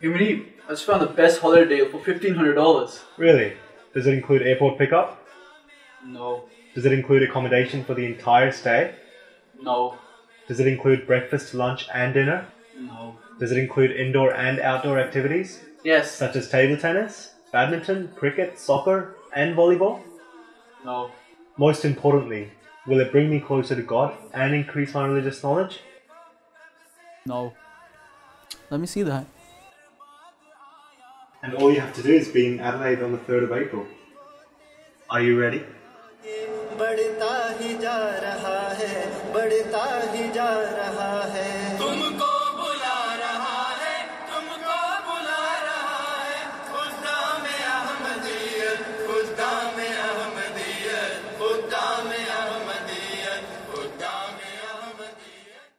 Hey I just found the best holiday deal for $1,500. Really? Does it include airport pickup? No, Does it include accommodation for the entire stay? no, Does it include breakfast, lunch, and dinner? no. Does it include indoor and outdoor activities, Yes, such as table tennis, badminton, cricket, soccer, and volleyball? no, Most importantly, will it bring me closer to God and increase my religious knowledge? no. Let me see that And all you have to do is be in Adelaide on the 3rd of April. Are you ready? बढ़ता ही जा रहा है बढ़ता ही जा रहा है